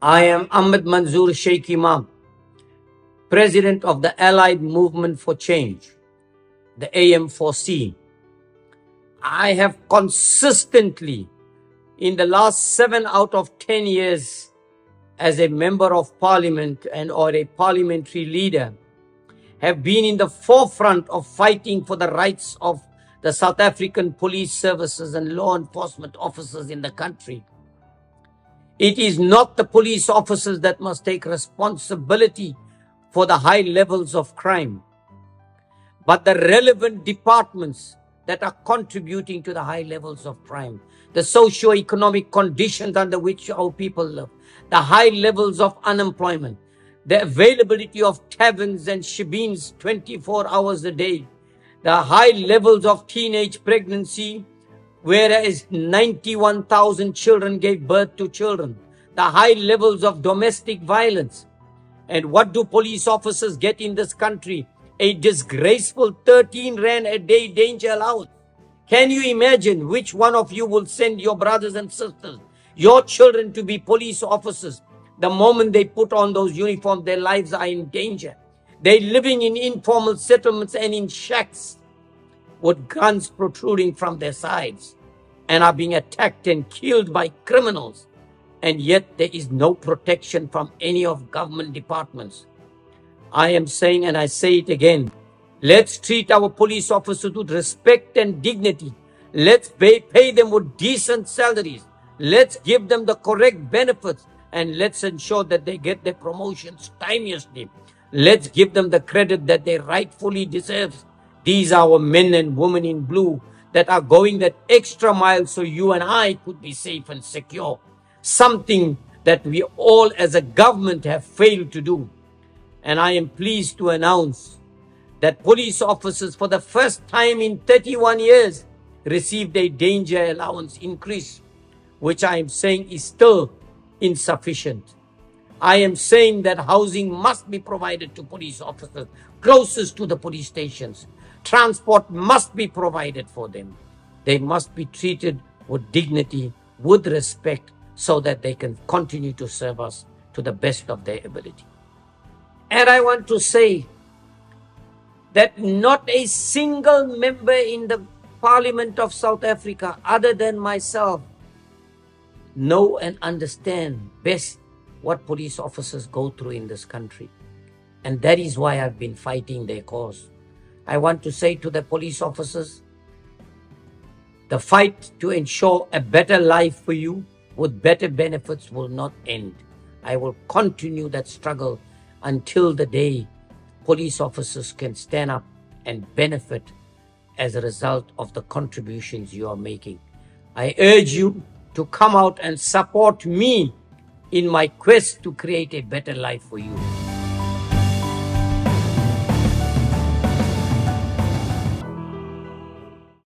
I am Ahmed Munzoor Shaik Emam, President of the Allied Movement for Change, the AM4C. I have consistently, in the last seven out of ten years, as a member of parliament and or a parliamentary leader, have been in the forefront of fighting for the rights of the South African police services and law enforcement officers in the country. It is not the police officers that must take responsibility for the high levels of crime, but the relevant departments that are contributing to the high levels of crime, the socio-economic conditions under which our people live, the high levels of unemployment, the availability of taverns and shebeens 24 hours a day, the high levels of teenage pregnancy, whereas 91,000 children gave birth to children, the high levels of domestic violence. And what do police officers get in this country? A disgraceful 13 rand a day danger allowance. Can you imagine which one of you will send your brothers and sisters, your children to be police officers? The moment they put on those uniforms, their lives are in danger. They're living in informal settlements and in shacks with guns protruding from their sides and are being attacked and killed by criminals. And yet there is no protection from any of government departments. I am saying, and I say it again, let's treat our police officers with respect and dignity. Let's pay, pay them with decent salaries. Let's give them the correct benefits and let's ensure that they get their promotions timeously. Let's give them the credit that they rightfully deserve. These are our men and women in blue that are going that extra mile so you and I could be safe and secure. Something that we all as a government have failed to do. And I am pleased to announce that police officers for the first time in 31 years received a danger allowance increase, which I am saying is still insufficient. I am saying that housing must be provided to police officers closest to the police stations. Transport must be provided for them. They must be treated with dignity, with respect, so that they can continue to serve us to the best of their ability. And I want to say that not a single member in the Parliament of South Africa, other than myself, know and understand best what police officers go through in this country. And that is why I've been fighting their cause. I want to say to the police officers, the fight to ensure a better life for you with better benefits will not end. I will continue that struggle until the day police officers can stand up and benefit as a result of the contributions you are making. I urge you to come out and support me in my quest to create a better life for you.